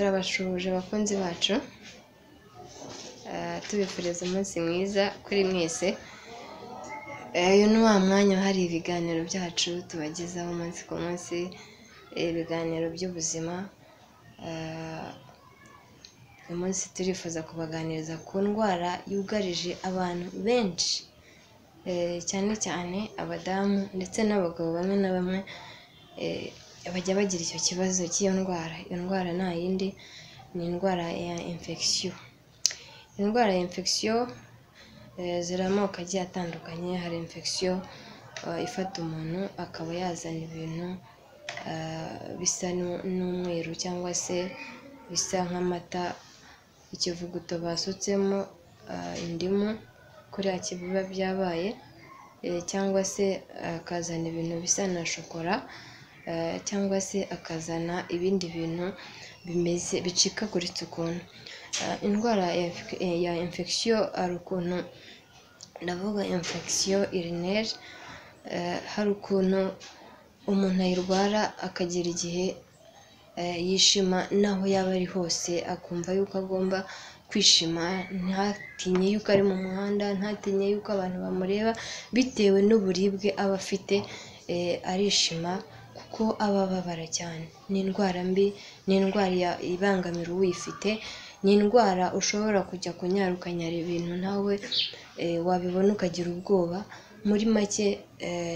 turabashuje abakunzi bacu tubifuriza umunsi mwiza kuri mwese. Uyu ni wa mwanya hari ibiganiro byacu tubagezaho umunsi ku munsi ibiganiro by'ubuzima uyu munsi turifuza kubaganiriza ku ndwara yugarije abantu benshi. Cyane cyane abadamu ndetse n'abagabo bamwe na bamwe bajya bagira icyo kibazo cy'iyo ndwara. Iyo ndwara nta yindi ni indwara ya infection. Indwara ya infection ziri amoko agiye atandukanye. Hari infection ifata umuntu akaba yazana ibintu bisa n'umweru cyangwa se bisa nk'amata ikivuguto basutsemo indimu kuriya biba byabaye cyangwa se akazana ibintu bisa na shokora. Cyangwa se akazana ibindi bintu bimeze bicikaguritse ukuntu indwara ya infection hari ukuntu ndavuga infection urinaire hari ukuntu umuntu ayirwara akagira igihe yishima n'aho yaba ari hose akumva yuko agomba kwishima ntatinye yuko ari mu muhanda ntatinye yuko abantu bamureba bitewe n'uburibwe aba afite arishima kuko aba ababara cyane. Ni indwara mbi ni indwara ibangamira uwifite ni indwara ushobora kujya kunyara ukanyara ibintu nawe wabibona ukagira ubwoba. Muri make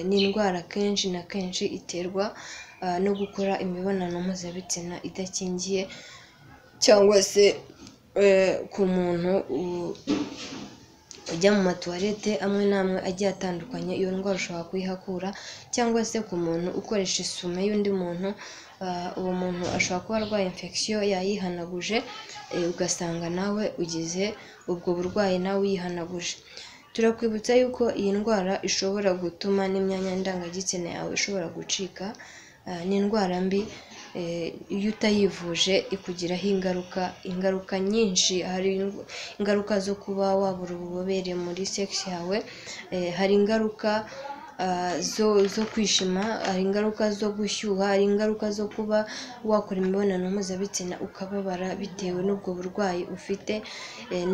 ni indwara kenshi na kenshi iterwa no gukora imibonano mpuzabitsina idakingiye cyangwa se ku muntu ujya mu matuwarete amwe n'amwe agiye atandukanye iyo ndwara ushobora kuyihakura cyangwa se ku muntu ukoresha isume y'undi muntu uwo muntu ashobora kuba arwaye infection yayihanaguje ugasanga nawe ugize ubwo burwayi nawe uyihanaguje. Turakwibutsa yuko iyi ndwara ishobora gutuma n'imyanya ndangagitsina yawe ishobora gucika ni indwara mbi iyo utayivuje ikugiraho ingaruka ingaruka nyinshi. Hari ingaruka zo kuba wabura ububobere muri sex yawe hari ingaruka zo kwishima hari ingaruka zo gushyuha hari ingaruka zo kuba wakora imibonano mpuzabitsina ukababara bitewe n'ubwo burwayi ufite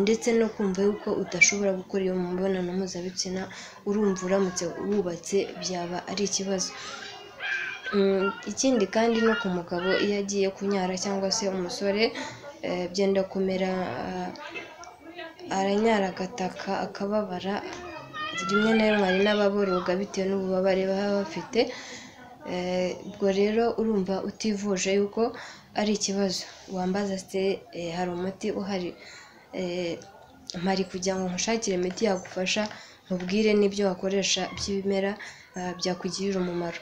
ndetse no kumva yuko udashobora gukora iyo mibonano mpuzabitsina urumva uramutse wubatse byaba ari ikibazo. Ikindi kandi no ku mugabo iyo agiye kunyara cyangwa se umusore byenda kumera aranyara agataka akababara rimwe na rimwe hari n'ababoroga bitewe n'ububabare baba bafite. Ubwo rero urumva utivuje yuko ari ikibazo. Wambaza se hari umuti uhari? Mpari kugira ngo nkushakire imiti yagufasha nkubwire n'ibyo wakoresha by'ibimera byakugirira umumaro.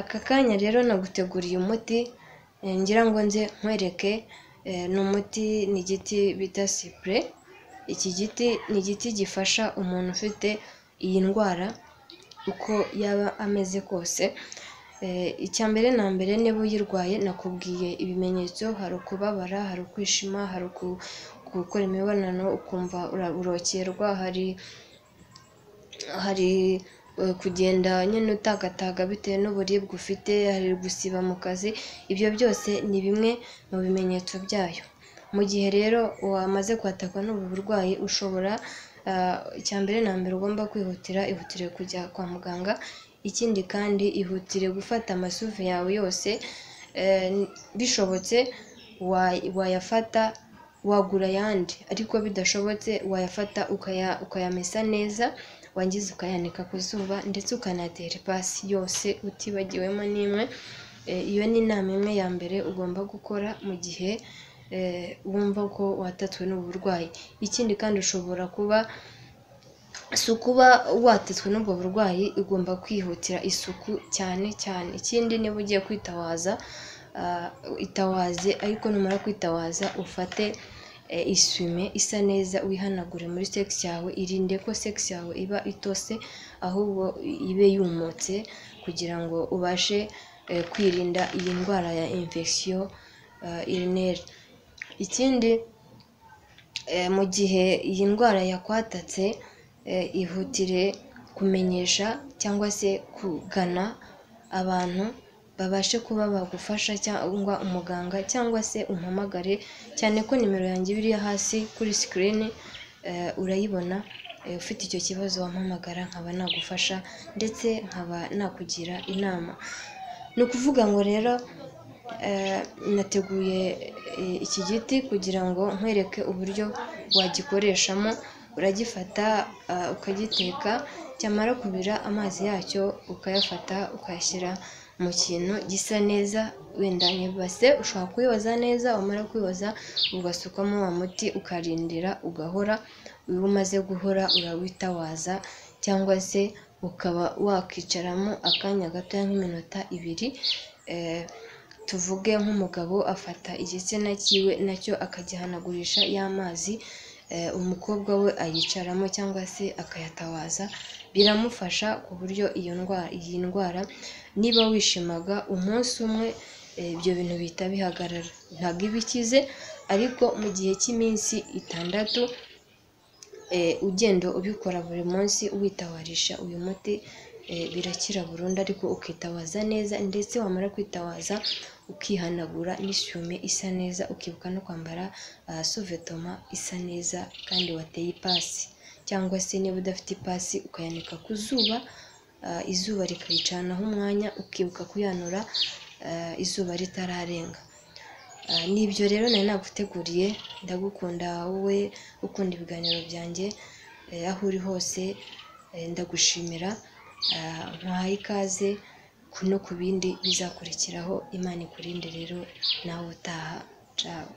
Aka kanya rero naguteguriye umuti ngira ngo nze nkwereke ni umuti ni igiti bita sipure iki giti ni igiti gifasha umuntu ufite iyi ndwara uko yaba ameze kose. Icya mbere na mbere niba uyirwaye nakubwiye ibimenyetso hari ukubabara hari ukwishima hari gukora imibonano ukumva urokerwa hari hari kugenda nyine utagataga bitewe n'uburibwe ufite hari gusiba mu kazi ibyo byose ni bimwe mu bimenyetso byayo. Mu gihe rero wamaze kwatakwa n'ubu burwayi ushobora icya mbere na mbere ugomba kwihutira ihutire kujya kwa muganga ikindi kandi ihutire gufata amasuve yawe yose bishobotse wayafata wagura ayandi. Ariko bidashobotse wayafata ukayamesa neza wangiza ukayanika ku zuba ndetse ukanatera ipasi yose utibagiwemo n'imwe iyo ni inama imwe ya mbere ugomba gukora mu gihe wumva ko watatswe n'ubu burwayi ikindi kandi ushobora kuba si ukuba watatswe n'ubwo burwayi ugomba kwihutira isuku cyane cyane. Ikindi niba ugiye kwitawaza itawaze ariko numara kwitawaza ufate isume isa neza wihanagure muri sex yawe irinde ko sex yawe iba itose ahubwo ibe yumutse kugira ngo ubashe kwirinda iyi ndwara ya infection urinaire. Ikindi mu gihe iyi ndwara yakwatatse ihutire kumenyesha cyangwa se kugana abantu babashe kuba bagufasha cyangwa umuganga cyangwa se umpamagare cyane ko nimero yanjye iba iri hasi kuri sikirini urayibona eh, ufite icyo kibazo wampamagara nkaba nagufasha ndetse nkaba nakugira inama. Ni ukuvuga ngo rero eh, nateguye eh, iki giti kugira ngo nkwereke uburyo wagikoreshamo uragifata ukagiteka cyamara kubira amazi yacyo ukayafata ukayashyira mu kintu gisa neza wenda nk'ibase ushobora kuyoza neza wamara kuyoza ugasukamo wa muti ukarindira ugahora iyo umaze guhora urawitawaza cyangwa se ukaba wakicaramo akanya gatoya nk'iminota ibiri eh, tuvuge nk'umugabo afata igitsina cyiwe na cyo akagihanagurisha y'amazi umukobwa we ayicaramo cyangwa se akayatawaza biramufasha ku buryo iyo ndwara iyi ndwara niba wishimaga umunsi umwe eh, ibyo bintu bihita bihagarara. Ntabwo iba ikize ariko mu gihe cy'iminsi itandatu eh, ugenda ubikora buri munsi witawarisha uyu muti eh, birakira burundu ariko ukitawaza neza ndetse wamara kwitawaza ukihanagura n'isume isa neza ukibuka no kwambara ah, suvetoma isa neza kandi wateye ipasi. Cyangwa se niba udafite ipasi ukayanika ku zuba ah, izuba rikayicanaho umwanya ukibuka kuyanura ah, izuba ritararenga. Ni ibyo rero nari naguteguriye ndagukunda wowe ukunda ibiganiro byanjye eh, aho uri hose eh, ndagushimira. Ah, nkuhaye ikaze no ku bindi bizakurikiraho imana ikurinde rero nawe utaha cawe